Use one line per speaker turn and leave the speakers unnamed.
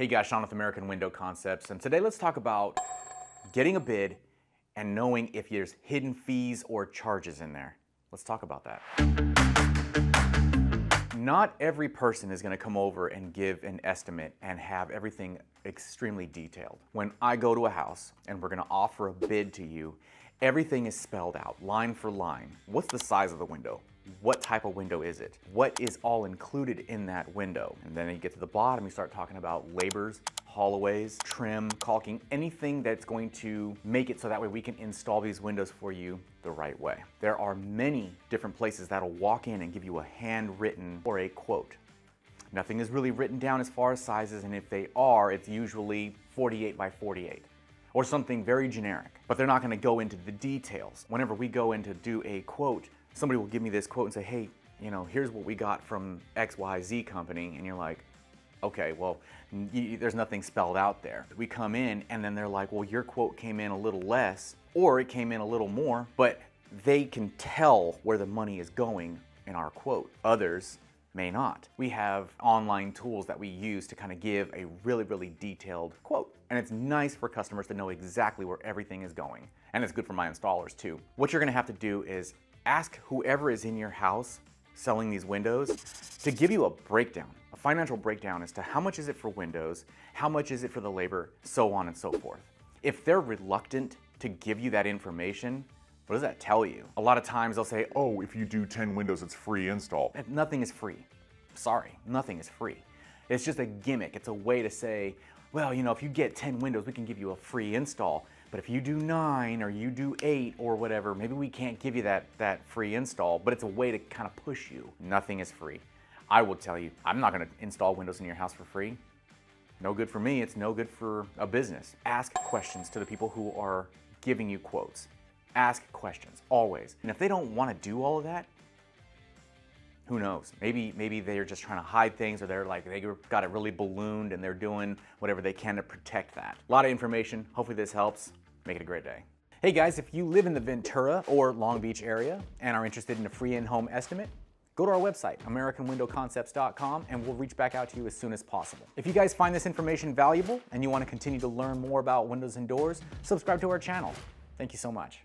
Hey guys, Sean with American Window Concepts, and today let's talk about getting a bid and knowing if there's hidden fees or charges in there. Let's talk about that. Not every person is going to come over and give an estimate and have everything extremely detailed. When I go to a house and we're going to offer a bid to you, everything is spelled out line for line. What's the size of the window? what type of window is it? What is all included in that window? And then you get to the bottom, you start talking about labors, hallways, trim, caulking, anything that's going to make it so that way we can install these windows for you the right way. There are many different places that'll walk in and give you a handwritten or a quote. Nothing is really written down as far as sizes, and if they are, it's usually 48 by 48 or something very generic. But they're not gonna go into the details. Whenever we go in to do a quote, somebody will give me this quote and say, hey, you know, here's what we got from XYZ company. And you're like, okay, well, there's nothing spelled out there. We come in and then they're like, well, your quote came in a little less or it came in a little more, but they can tell where the money is going in our quote. Others may not. We have online tools that we use to kind of give a really, really detailed quote. And it's nice for customers to know exactly where everything is going. And it's good for my installers too. What you're gonna have to do is ask whoever is in your house selling these windows to give you a breakdown, a financial breakdown as to how much is it for windows, how much is it for the labor, so on and so forth. If they're reluctant to give you that information, what does that tell you? A lot of times they'll say, oh, if you do 10 windows, it's free install. Nothing is free. Sorry, nothing is free. It's just a gimmick. It's a way to say, well, you know, if you get 10 windows, we can give you a free install. But if you do nine or you do eight or whatever, maybe we can't give you that, that free install, but it's a way to kind of push you. Nothing is free. I will tell you, I'm not gonna install windows in your house for free. No good for me, it's no good for a business. Ask questions to the people who are giving you quotes. Ask questions, always. And if they don't wanna do all of that, who knows? Maybe maybe they're just trying to hide things or they're like they got it really ballooned and they're doing whatever they can to protect that. A lot of information. Hopefully this helps. Make it a great day. Hey guys, if you live in the Ventura or Long Beach area and are interested in a free in-home estimate, go to our website, AmericanWindowConcepts.com, and we'll reach back out to you as soon as possible. If you guys find this information valuable and you want to continue to learn more about windows and doors, subscribe to our channel. Thank you so much.